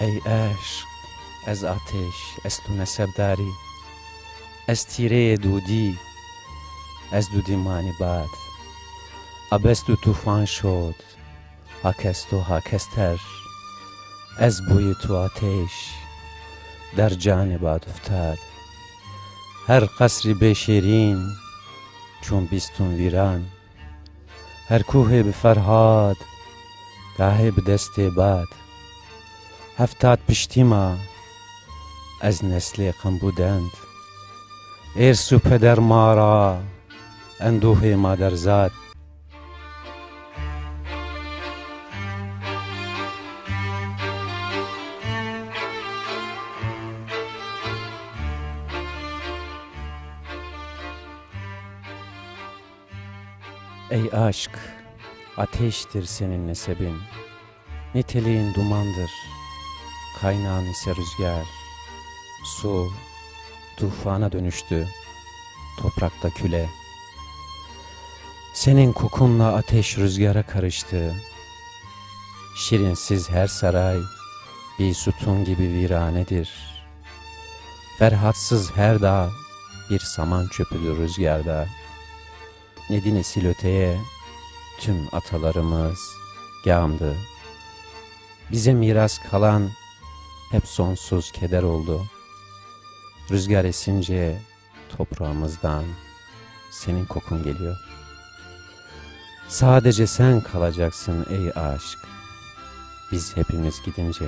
ای عشق از آتش از تو نسب داری از تیره دودی از دودی مانی باد. ابست تو طوفان شد هاکس تو هاکستر از بوی تو آتش در جان باد افتاد. هر قصری به چون بیستون ویران هر کوه به فرهاد گاهی به دست باد. هفتاد پشتیما از نسل غم بودند ارث و پدر ما را اندوه مادر زاد Ey aşk, ateştir senin nesebin, niteliğin dumandır, Kaynağın ise rüzgar. Su, tufana dönüştü, toprakta küle. Senin kokunla ateş rüzgara karıştı. Şirinsiz her saray bir sütun gibi viranedir. Ferhatsız her dağ bir saman çöpüdür rüzgarda. Nedi nesil öteye tüm atalarımız gamdı. Bize miras kalan hep sonsuz keder oldu. Rüzgar esince toprağımızdan senin kokun geliyor. Sadece sen kalacaksın ey aşk. Biz hepimiz gidince.